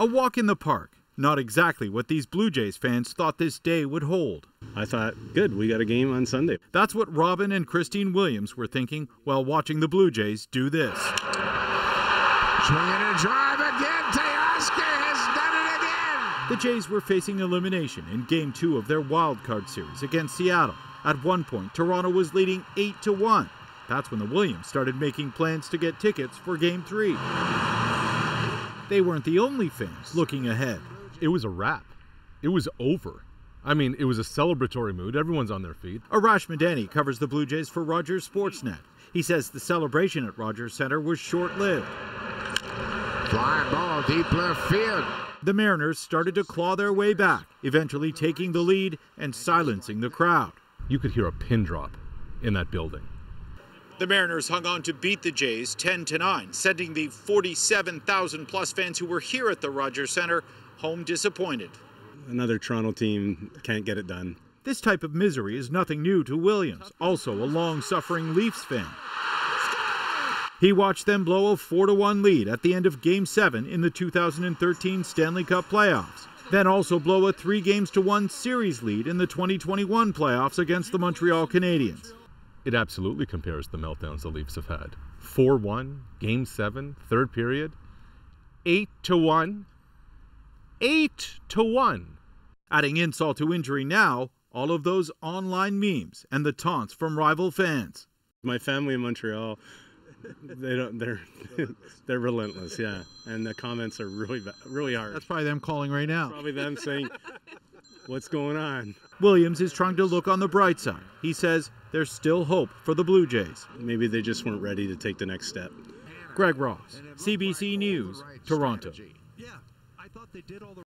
A walk in the park. Not exactly what these Blue Jays fans thought this day would hold. I thought, good, we got a game on Sunday. That's what Robin and Christine Williams were thinking while watching the Blue Jays do this. Swinging a drive again. Teoscar has done it again. The Jays were facing elimination in Game 2 of their wild card series against Seattle. At one point, Toronto was leading 8 to 1. That's when the Williams started making plans to get tickets for Game 3. They weren't the only fans looking ahead. It was a wrap. It was over. I mean, it was a celebratory mood. Everyone's on their feet. Arash Madani covers the Blue Jays for Rogers Sportsnet. He says the celebration at Rogers Center was short lived. Fly ball deep left field. The Mariners started to claw their way back, eventually taking the lead and silencing the crowd. You could hear a pin drop in that building. The Mariners hung on to beat the Jays 10 to 9, sending the 47,000 plus fans who were here at the Rogers Center home disappointed. Another Toronto team can't get it done. This type of misery is nothing new to Williams, also a long suffering Leafs fan. He watched them blow a 4 1 lead at the end of Game 7 in the 2013 Stanley Cup playoffs, then also blow a 3 games to 1 series lead in the 2021 playoffs against the Montreal Canadiens. It absolutely compares the meltdowns the Leafs have had. 4 1, Game 7, third period, 8 to 1. 8 to 1. Adding insult to injury now, all of those online memes and the taunts from rival fans. My family in Montreal, they don't. They're they're relentless. Yeah, and the comments are really ba- really hard. That's probably them calling right now. Probably them saying, "What's going on?" Williams is trying to look on the bright side. He says there's still hope for the Blue Jays. Maybe they just weren't ready to take the next step. Greg Ross, CBC News, Toronto.